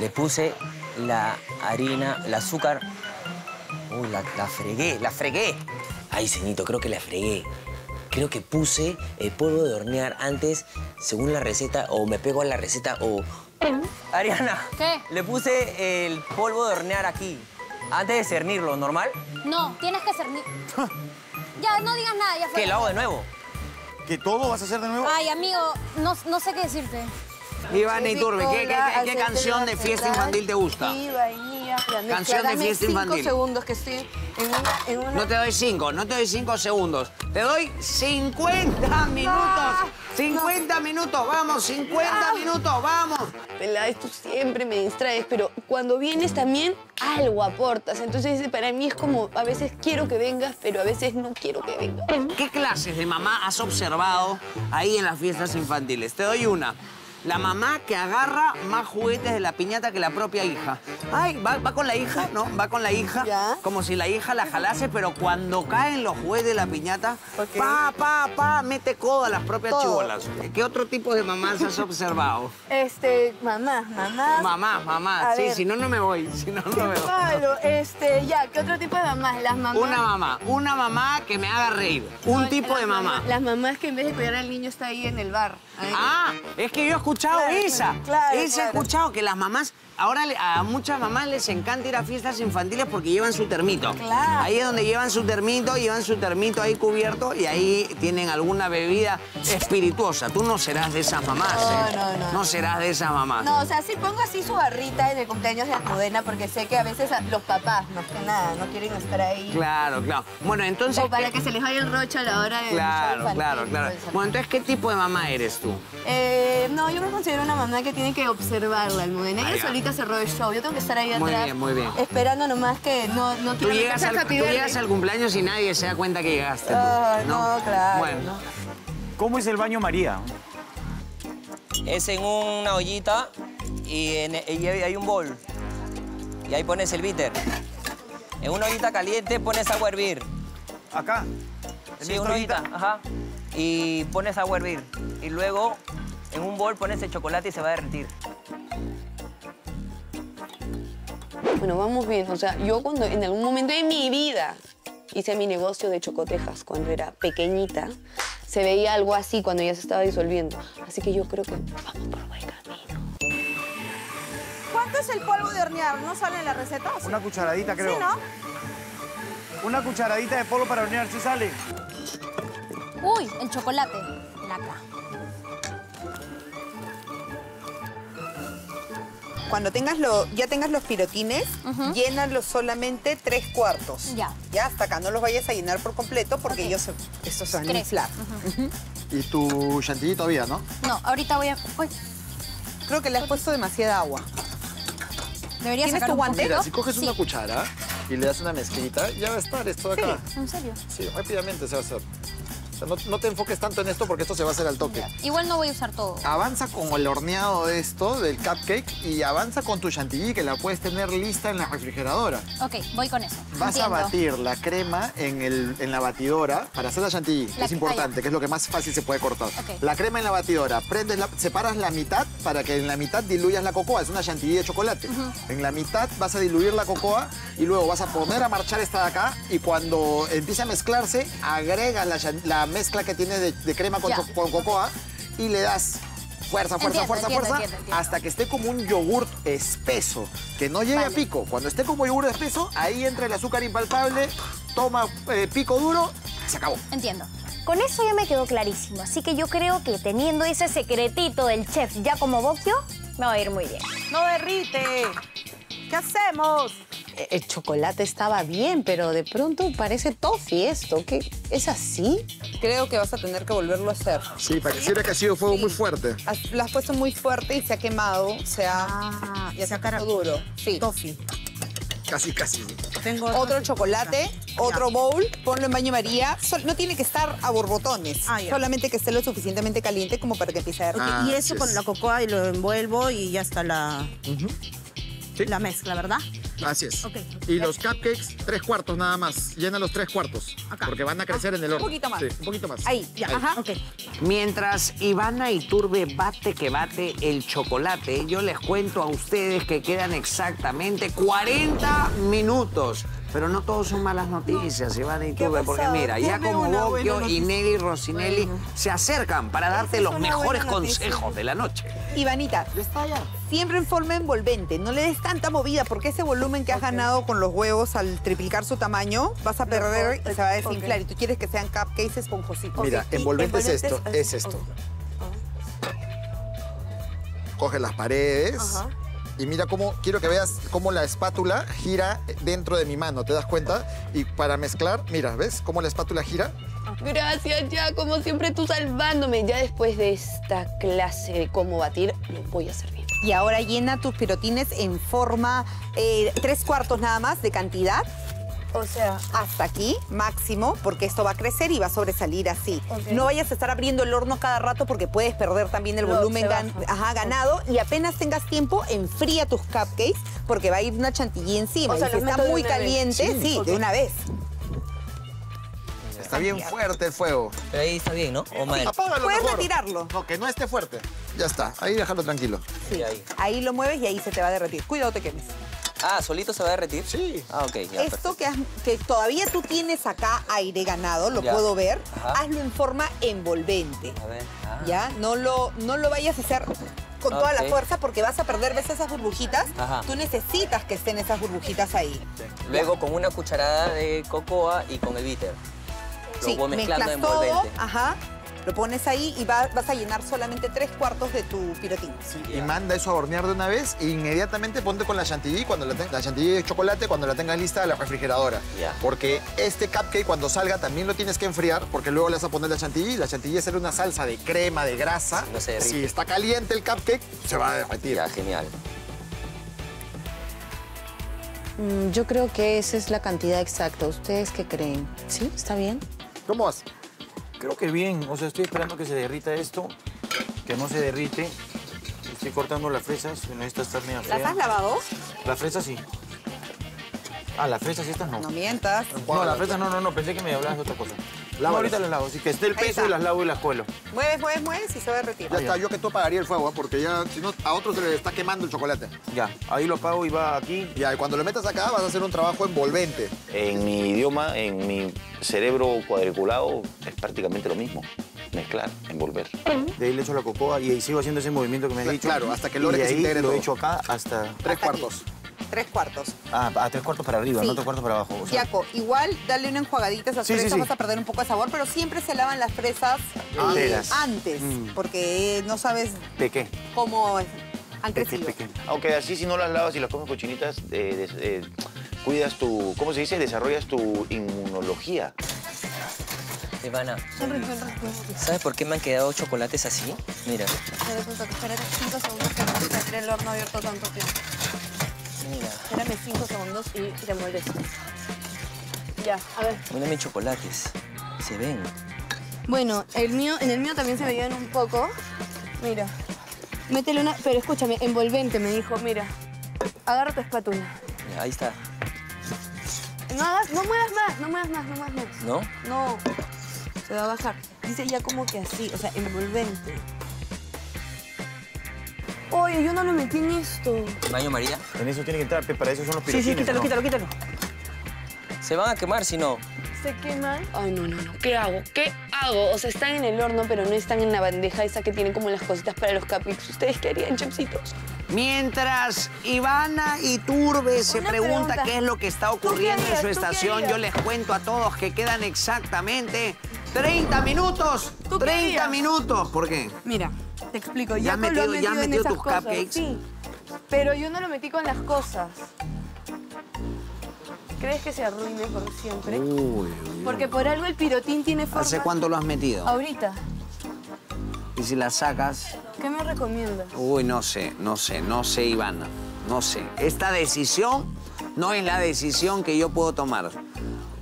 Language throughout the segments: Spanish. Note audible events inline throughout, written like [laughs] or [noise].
Le puse la harina, el azúcar. Uy, la, la fregué, la fregué. Ay, ceñito, creo que la fregué. Creo que puse el polvo de hornear antes, según la receta, o me pego a la receta, o... Ariana. ¿Qué? Le puse el polvo de hornear aquí, antes de cernirlo, ¿normal? No, tienes que ser... [laughs] ya, no digas nada, ya fue. ¿Qué, lo hago de nuevo? ¿Que todo vas a hacer de nuevo? Ay, amigo, no, no sé qué decirte. Iván Iturbe, ¿qué, qué, qué canción de fiesta infantil te gusta? Y vainilla. Canción de fiesta cinco infantil. segundos que estoy en una... En una... No te doy cinco, no te doy cinco segundos. Te doy 50 minutos. 50 minutos, vamos, 50 minutos, vamos. Peláez, tú siempre me distraes, pero cuando vienes también algo aportas. Entonces, para mí es como, a veces quiero que vengas, pero a veces no quiero que vengas. ¿Qué clases de mamá has observado ahí en las fiestas infantiles? Te doy una. La mamá que agarra más juguetes de la piñata que la propia hija. Ay, va, va con la hija, ¿no? Va con la hija. Ya. Como si la hija la jalase, pero cuando caen los juguetes de la piñata, Ok. pa, pa, pa, mete codo a las propias Todo. chibolas. ¿Qué otro tipo de mamás has observado? Este, mamá, mamá. Mamá, mamá. A Sí, ver. si no, no me voy. Si no, no me voy. Claro, este, ya, ¿qué otro tipo de mamás? Las mamás... Una mamá, una mamá que me haga reír. Un No, tipo de mamá. Las mamás que en vez de cuidar al niño está ahí en el bar. ahí. Ah, es que yo he escuchado Claro, esa he claro. escuchado que las mamás, ahora a muchas mamás les encanta ir a fiestas infantiles porque llevan su termito. Claro. Ahí es donde llevan su termito, llevan su termito ahí cubierto y ahí tienen alguna bebida espirituosa. Tú no serás de esas mamás, No, ¿eh? no, no. No serás de esas mamás. No, o sea, sí pongo así su barrita en el cumpleaños de Almudena porque sé que a veces los papás, más que nada, no quieren estar ahí. Claro, claro. Bueno, entonces... O para que se les vaya el rocho a la hora de... Claro, claro, claro. Bueno, entonces, ¿qué tipo de mamá eres tú? Eh, no, yo me considero una mamá que tiene que observar la Almudena. Ella solita cerró el show. Yo tengo que estar ahí Muy atrás. bien, muy bien. Esperando nomás que no, no Tú llegas, al, a tú llegas al cumpleaños y nadie se da cuenta que llegaste. tú, Ay, no, claro, Bueno, no. ¿Cómo es el baño María? Es en una ollita y, en- y hay un bol. Y ahí pones el bitter. En una ollita caliente pones agua a hervir. Acá. ¿En Sí, una ollita, ollita? ajá. Y pones agua a hervir. Y luego en un bol pones el chocolate y se va a derretir. Bueno, vamos bien. O sea, yo cuando en algún momento de mi vida hice mi negocio de chocotejas cuando era pequeñita, se veía algo así cuando ya se estaba disolviendo. Así que yo creo que vamos por buen camino. ¿Cuánto es el polvo de hornear? ¿No sale en la receta? Una cucharadita, creo. Sí, ¿no? Una cucharadita de polvo para hornear, ¿sí sale? Uy, el chocolate. Laca. Cuando tengas lo, ya tengas los pirotines, Ujú. llénalos solamente tres cuartos. Ya. Ya, hasta acá. No los vayas a llenar por completo porque Ok. ellos se, estos se van a inflar. Y tu chantilly todavía, ¿no? No, ahorita voy a... Uy, Creo que le has puesto demasiada agua. debería ¿Tienes sacar tu un guante? Mira, si coges Sí. una cuchara y le das una mezclita, ya va a estar esto de acá. ¿En serio? Sí, rápidamente se va a hacer. O sea, no, no te enfoques tanto en esto porque esto se va a hacer al toque. Igual no voy a usar todo. Avanza con el horneado de esto, del cupcake, y avanza con tu chantilly que la puedes tener lista en la refrigeradora. Ok, voy con eso. Vas Entiendo. a batir la crema en, el, en la batidora para hacer la chantilly. La- es importante, que es lo que más fácil se puede cortar. La crema en la batidora, prendes la- separas la mitad para que en la mitad diluyas la cocoa. Es una chantilly de chocolate. En la mitad vas a diluir la cocoa y luego vas a poner a marchar esta de acá y cuando empiece a mezclarse, agregas la, chan- la mezcla que tienes de, de crema con, con cocoa y le das fuerza, fuerza, Entiendo, fuerza, entiendo, fuerza, entiendo, entiendo. hasta que esté como un yogurt espeso, que no llegue a pico. Cuando esté como yogurt espeso, ahí entra el azúcar impalpable, toma eh, pico duro, se acabó. Entiendo. Con eso ya me quedó clarísimo, así que yo creo que teniendo ese secretito del chef ya como Bocchio, me va a ir muy bien. ¡No derrite! ¿Qué hacemos? El chocolate estaba bien, pero de pronto parece toffee esto. ¿Qué? ¿Es así? Creo que vas a tener que volverlo a hacer. Sí, pareciera que ha sido fuego muy fuerte. Has- Lo has puesto muy fuerte y se ha quemado, o sea, Ah, ya se ha quedado duro. Sí. Toffee. Casi, casi. Tengo Otro chocolate, otro bowl, ponlo en baño María. Sol- no tiene que estar a borbotones, Ah, solamente que esté lo suficientemente caliente como para que empiece a derretir. Ah, y eso así con la cocoa y lo envuelvo y ya está la, la mezcla, ¿verdad? Así es. Y los cupcakes, tres cuartos nada más. Llena los tres cuartos. Acá. Porque van a crecer en el un horno. poquito más. Sí, un poquito más. Ahí, ya. Ajá. Ok. Mientras Ivana y Turbe bate que bate el chocolate, yo les cuento a ustedes que quedan exactamente 40 minutos. Pero no todos son malas noticias, Ivana y Turbe, porque mira, ya como Bocchio y. Nelly Rossinelli se acercan para darte los mejores consejos de la noche. Ivanita, siempre en forma envolvente. No le des tanta movida porque ese volumen que has ganado con los huevos al triplicar su tamaño, vas a perder y se va a desinflar. Y tú quieres que sean cupcakes esponjositos. Mira, envolvente es esto, es esto. Coge las paredes y mira cómo, quiero que veas cómo la espátula gira dentro de mi mano, ¿te das cuenta? Y para mezclar, mira, ¿ves cómo la espátula gira? Gracias, ya, como siempre tú salvándome. Ya después de esta clase de cómo batir, lo voy a hacer bien. Y ahora llena tus pirotines en forma eh, tres cuartos nada más de cantidad. O sea, hasta aquí, máximo, porque esto va a crecer y va a sobresalir así. No vayas a estar abriendo el horno cada rato porque puedes perder también el No, volumen gan- ajá, ganado. Y apenas tengas tiempo, enfría tus cupcakes porque va a ir una chantilly encima. O sea, y si está muy vez. caliente, sí, de una vez. Está bien fuerte el fuego. Pero ahí está bien, ¿no? O mal. Apágalo Puedes mejor. retirarlo. No, que no esté fuerte. Ya está, ahí déjalo tranquilo. Sí, ahí. Ahí lo mueves y ahí se te va a derretir. Cuidado, te quemes. Ah, ¿solito se va a derretir? Sí. Ah, ok, ya. Esto perfecto. que, has- que todavía tú tienes acá aire ganado, lo Ya. puedo ver, Ajá. hazlo en forma envolvente. A ver. ah. ¿Ya? No lo, no lo vayas a hacer con toda la fuerza porque vas a perder, ¿ves esas burbujitas? Ajá. Tú necesitas que estén esas burbujitas ahí. Luego con una cucharada de cocoa y con el bitter. Lo Sí, voy mezclando mezclas todo, envolvente. ajá, lo pones ahí y va- vas a llenar solamente tres cuartos de tu pirotín. Y manda eso a hornear de una vez e inmediatamente ponte con la chantilly, cuando la, ten- la chantilly de chocolate, cuando la tengas lista a la refrigeradora. Ya. Porque este cupcake cuando salga también lo tienes que enfriar porque luego le vas a poner la chantilly. La chantilly es una salsa de crema, de grasa. No se si está caliente el cupcake, se va a derretir. Ya, genial. Mm, yo creo que esa es la cantidad exacta. ¿Ustedes qué creen? ¿Sí? ¿Está bien? ¿Cómo vas? Creo que bien. O sea, estoy esperando que se derrita esto, que no se derrite. Estoy cortando las fresas, no esta está media ¿Las has lavado? Las fresas sí. Ah, las fresas estas no. No mientas. No, las fresas no, no, no. Pensé que me hablabas de otra cosa. No, ahorita las lavo. Así que esté el peso y las lavo y las cuelo. Mueves, mueves, mueves y se va a derretir. Ya está, yo que tú apagaría el fuego, ¿eh? porque ya, si no, a otros se les está quemando el chocolate. Ya, ahí lo apago y va aquí. Ya, y cuando lo metas acá vas a hacer un trabajo envolvente. En mi idioma, en mi cerebro cuadriculado, es prácticamente lo mismo. Mezclar, envolver. De ahí le echo la cocoa y ahí sigo haciendo ese movimiento que me has Cla- dicho. claro, hasta que Y logre de que se ahí integre lo todo. he hecho acá hasta... Tres Hasta aquí. Tres cuartos. Ah, a tres cuartos para arriba, Sí. no tres cuartos para abajo. O sea, Yaco, igual dale una enjuagadita a esas Sí, fresas, sí. vas a perder un poco de sabor, pero siempre se lavan las fresas eh, antes, Mm. porque no sabes ¿De qué? cómo han ¿De qué crecido. Aunque así si no las lavas y las comes cochinitas, eh, des- eh, cuidas tu, ¿cómo se dice? Desarrollas tu inmunología. Ivana, ¿sabes por qué me han quedado chocolates así? Mira, Espérate cinco segundos que no se el horno abierto tanto tiempo. Mira. Espérame cinco segundos y te mueres. Ya, a ver. Mis chocolates. Se ven. Bueno, el mío, en el mío también se veían un poco. Mira. Métele una. Pero escúchame, envolvente, me dijo, mira. Agarra tu espátula. Mira, ahí está. No hagas, no muevas más, no muevas más, no muevas más. ¿No? No. Se va a bajar. Dice ya como que así, o sea, envolvente. Oye, yo no lo metí en esto. Baño María. En eso tiene que entrar, para eso son los Sí, pirotines. sí, quítalo, ¿no? quítalo, quítalo. Se van a quemar si no. ¿Se queman? Ay, no, no, no. ¿Qué hago? ¿Qué hago? O sea, están en el horno, pero no están en la bandeja esa que tiene como las cositas para los cupcakes. ¿Ustedes qué harían, chefcitos? Mientras Ivana y Turbe se Una pregunta pregunta. qué es lo que está ocurriendo en su ¿Tú qué estación, yo les cuento a todos que quedan exactamente 30 minutos. ¿Tú qué 30 harías? minutos. ¿Por qué? Mira, te explico. ¿Ya has Jaco lo ha metido- ya has en metido esas tus cosas, cupcakes? Sí, pero yo no lo metí con las cosas. ¿Crees que se arruine por siempre? Uy, Porque por algo el pirotín tiene forma... ¿Hace cuánto lo has metido? Ahorita. Y si la sacas... ¿Qué me recomiendas? Uy, no sé, no sé, no sé, Ivana. No sé. Esta decisión no es la decisión que yo puedo tomar.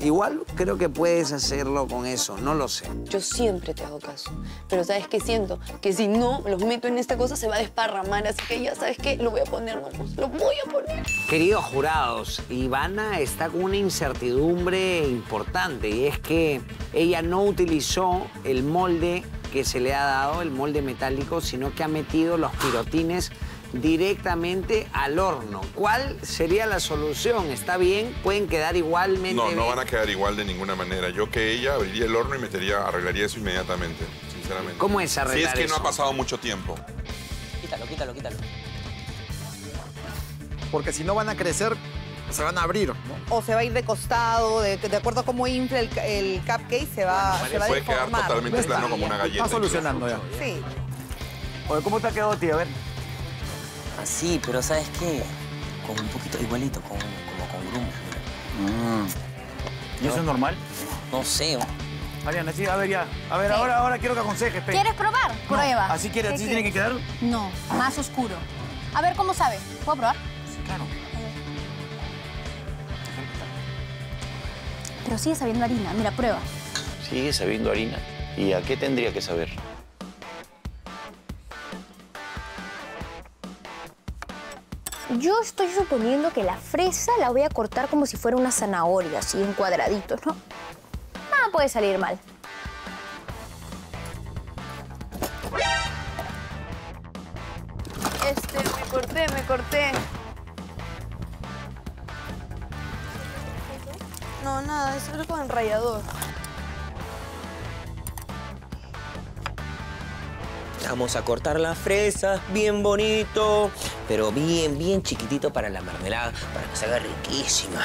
Igual creo que puedes hacerlo con eso, no lo sé. Yo siempre te hago caso. Pero ¿sabes qué siento? Que si no los meto en esta cosa se va a desparramar. Así que ya sabes qué, lo voy a poner, vamos. Lo voy a poner. Queridos jurados, Ivana está con una incertidumbre importante y es que ella no utilizó el molde que se le ha dado, el molde metálico, sino que ha metido los pirotines directamente al horno. ¿Cuál sería la solución? ¿Está bien? ¿Pueden quedar igualmente No, no bien? van a quedar igual de ninguna manera. Yo que ella abriría el horno y metería, arreglaría eso inmediatamente, sinceramente. ¿Cómo es Si arreglar es que no ha pasado mucho tiempo. Quítalo, quítalo, quítalo. Porque si no van a crecer, se van a abrir, ¿no? O se va a ir de costado, de, de acuerdo a cómo infla el, ca- el cupcake, se va, se va a Puede quedar totalmente plano como una galleta. Está solucionando ya. Sí. Oye, ¿cómo te ha quedado, tío? A ver. Así, pero ¿sabes qué? Con un poquito igualito, con, como con grumos. ¿Y eso es normal? No sé. Mariana, sí, a ver ya. A ver, ahora, ahora quiero que aconsejes, pe. ¿Quieres probar? No, Prueba. ¿Así, quiere, ¿Qué así tiene que quedar? No, más oscuro. A ver cómo sabe. ¿Puedo probar? Claro. Pero sigue sabiendo harina. Mira, prueba. Sigue sabiendo harina. ¿Y a qué tendría que saber? Yo estoy suponiendo que la fresa la voy a cortar como si fuera una zanahoria, así en cuadraditos, ¿no? Nada puede salir mal. Este, me corté, me corté. No, nada, es con el rallador. Vamos a cortar las fresas bien bonito, pero bien, bien chiquitito para la mermelada, para que se haga riquísima.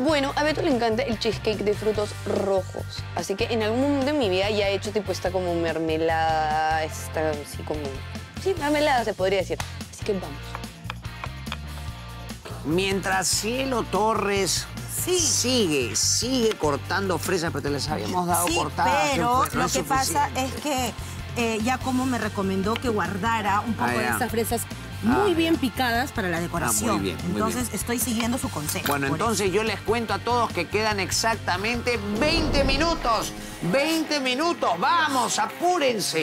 Bueno, a Beto le encanta el cheesecake de frutos rojos. Así que en algún momento de mi vida ya he hecho tipo esta como mermelada, esta así como... Sí, mermelada se podría decir. Así que vamos. Mientras Cielo Torres sigue, sigue cortando fresas, pero te les habíamos dado Sí, cortadas. pero pues, no lo que pasa es que eh, ya como me recomendó que guardara un poco Ah, de ya. estas fresas Ah, muy ya. bien picadas para la decoración. Ah, muy bien, muy Entonces bien. estoy siguiendo su consejo. Bueno, entonces yo les cuento a todos que quedan exactamente 20 minutos. 20 minutos. Vamos, apúrense.